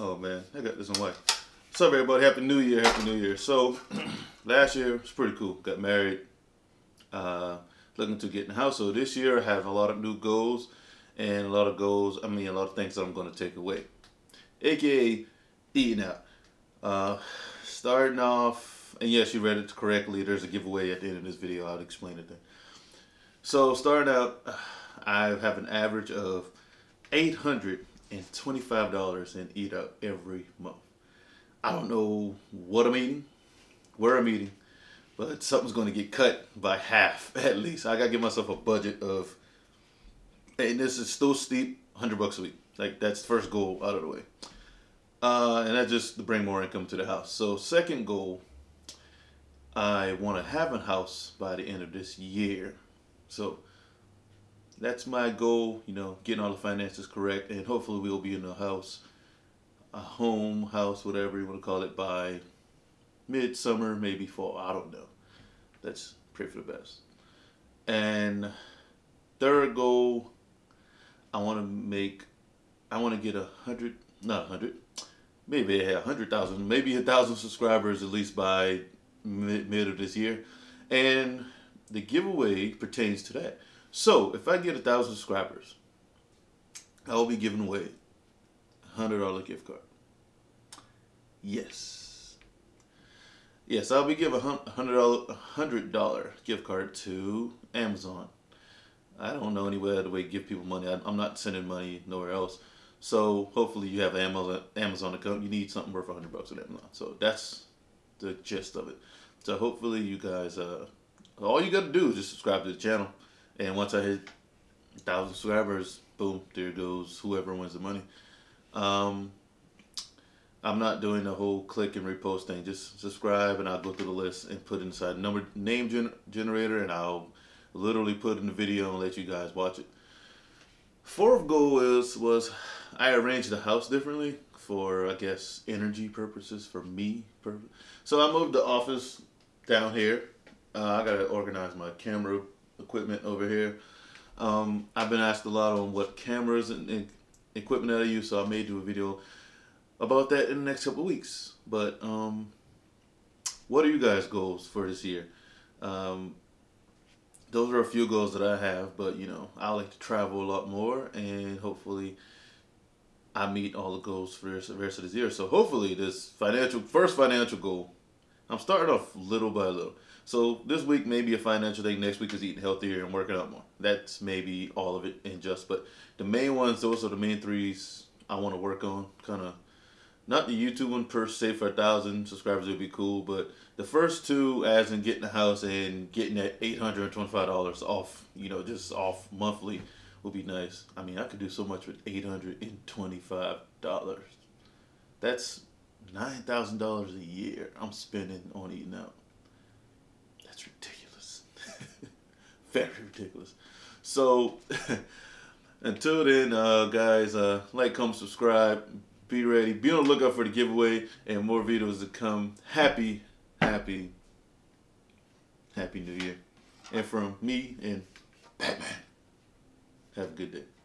Oh man, I got this on white. What's up, everybody? Happy New Year! Happy New Year! So, last year was pretty cool. Got married. Uh, looking to get in the house. So this year I have a lot of new goals and a lot of goals. I mean, a lot of things that I'm going to take away, aka eating out. Uh, starting off, and yes, you read it correctly. There's a giveaway at the end of this video. I'll explain it then. So starting out, I have an average of eight hundred and twenty-five dollars and eat out every month. I don't know what I'm eating, where I'm eating, but something's going to get cut by half at least. I got to give myself a budget of, and this is still steep, 100 bucks a week. Like that's the first goal out of the way. Uh, and that's just to bring more income to the house. So second goal, I want to have a house by the end of this year. So that's my goal, you know, getting all the finances correct, and hopefully we'll be in a house, a home, house, whatever you want to call it, by midsummer, maybe fall. I don't know. Let's pray for the best. And third goal, I want to make, I want to get a hundred, not a hundred, maybe a hundred thousand, maybe a thousand subscribers at least by mid, mid of this year. And the giveaway pertains to that. So if I get a thousand subscribers, I will be giving away a hundred dollar gift card. Yes. Yes, I'll be giving a hundred dollar hundred dollar gift card to Amazon. I don't know any other way to give people money. I, am not sending money nowhere else. So hopefully you have Amazon Amazon account. You need something worth a hundred bucks at Amazon. So that's the gist of it. So hopefully you guys, uh, all you got to do is just subscribe to the channel. And once I hit thousand subscribers, boom, there goes whoever wins the money. Um, I'm not doing the whole click and repost thing. Just subscribe and I'll go through the list and put inside number name gen generator and I'll literally put in the video and let you guys watch it. Fourth goal is was I arranged the house differently for I guess energy purposes for me. So I moved the office down here. Uh, I gotta organize my camera equipment over here. Um, I've been asked a lot on what cameras and, and equipment that I use, so I may do a video about that in the next couple weeks. But um, what are you guys' goals for this year? Um, those are a few goals that I have, but you know, I like to travel a lot more, and hopefully, I meet all the goals for the rest of this year. So hopefully, this financial first financial goal, I'm starting off little by little. So this week maybe a financial thing. Next week is eating healthier and working out more. That's maybe all of it in just. But the main ones, those are the main threes I want to work on. Kind of not the YouTube one per se for a thousand subscribers would be cool, but the first two, as in getting the house and getting that eight hundred and twenty-five dollars off, you know, just off monthly, would be nice. I mean, I could do so much with eight hundred and twenty-five dollars. That's nine thousand dollars a year I'm spending on eating out. That's ridiculous. Very ridiculous. So until then, uh, guys, uh, like, comment, subscribe be ready. Be on the lookout for the giveaway and more videos to come. Happy, happy, happy New Year. And from me and Batman, have a good day.